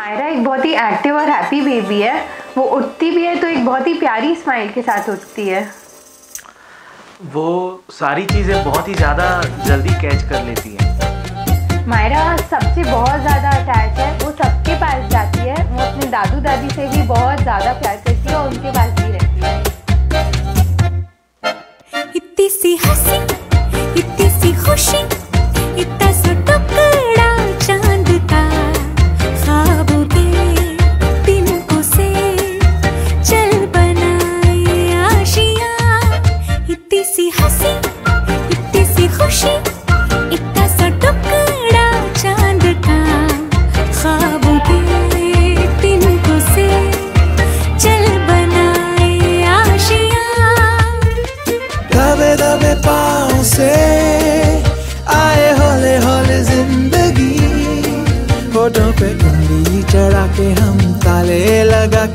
मायरा एक बहुत ही एक्टिव और हैप्पी बेबी है। वो उठती भी है तो एक बहुत ही प्यारी स्माइल के साथ उठती है। वो सारी चीज़ें बहुत ही ज़्यादा जल्दी कैच कर लेती है। मायरा सबसे बहुत ज़्यादा अटैच है। वो सबके पास जाती है। वो अपने दादू दादी से भी बहुत ज़्यादा प्यार करती है और उनके पास भी रहती है। इतनी सी हँसी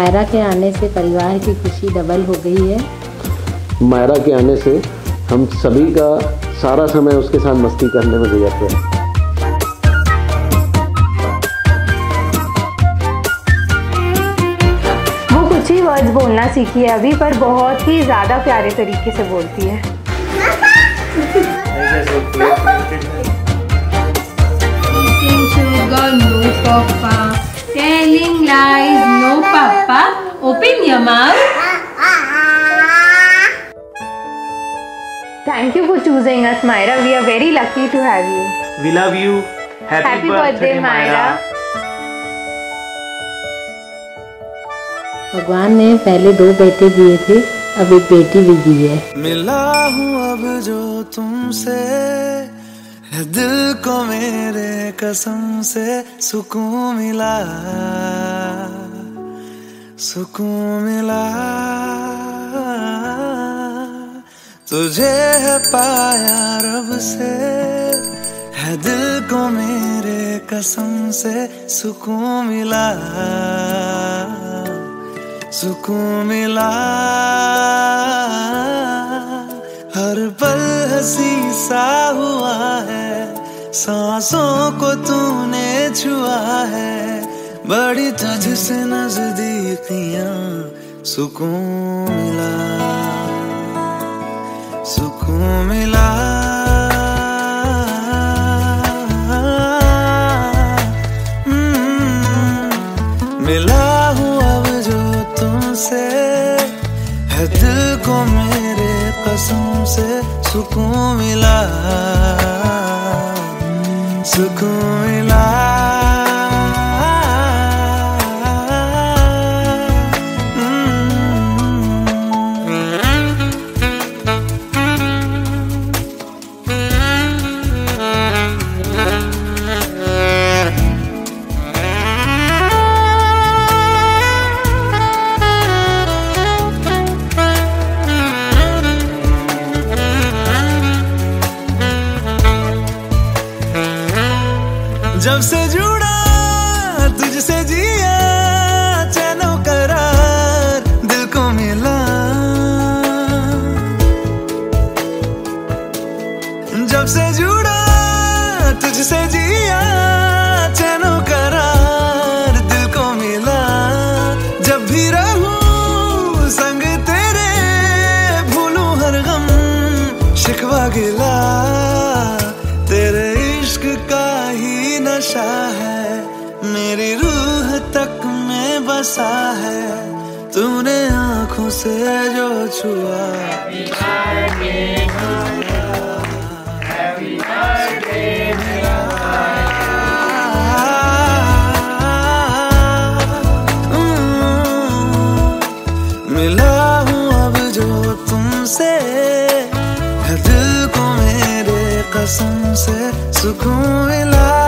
मायरा के आने से परिवार की खुशी डबल हो गई है। मायरा के आने से हम सभी का सारा समय उसके साथ मस्ती करने में गुजरते हैं। वो कुछ ही वर्ड्स बोलना सीखी है अभी पर बहुत ही ज़्यादा प्यारे तरीके से बोलती है। Sugar. Telling lies, no papa. Open your mouth. Thank you for choosing us Myra we are very lucky to have you we love you happy happy birthday Myra भगवान ने पहले दो बेटे दिए थे अब एक बेटी भी दी है। मिला हूँ अब जो तुमसे। है दिल को मेरे कसम से सुकून मिला। सुकून मिला। तुझे है पाया रब से, है दिल को मेरे कसम से सुकून मिला। सुकून मिला। हर पल हँसी सा हुआ है। सांसों को तूने छुआ है। बड़ी तुझसे नजदीकियाँ सुकून मिला। सुकून मिला। हम्म, मिला हूँ अब जो तुमसे। है दिल को मेरे कसम से सुकून मिला सुकून मिला। करार, दिल को मिला। जब से जुड़ा, तुझसे जिया करार भी रहूँ, संग तेरे, भूलूं हर गम गिला। तेरे इश्क का ही नशा है, मेरी रूह बसा है, तूने आँखों से जो छुआ। मिला हूँ अब जो तुमसे दिल को मेरे कसम से, सुकून मिला।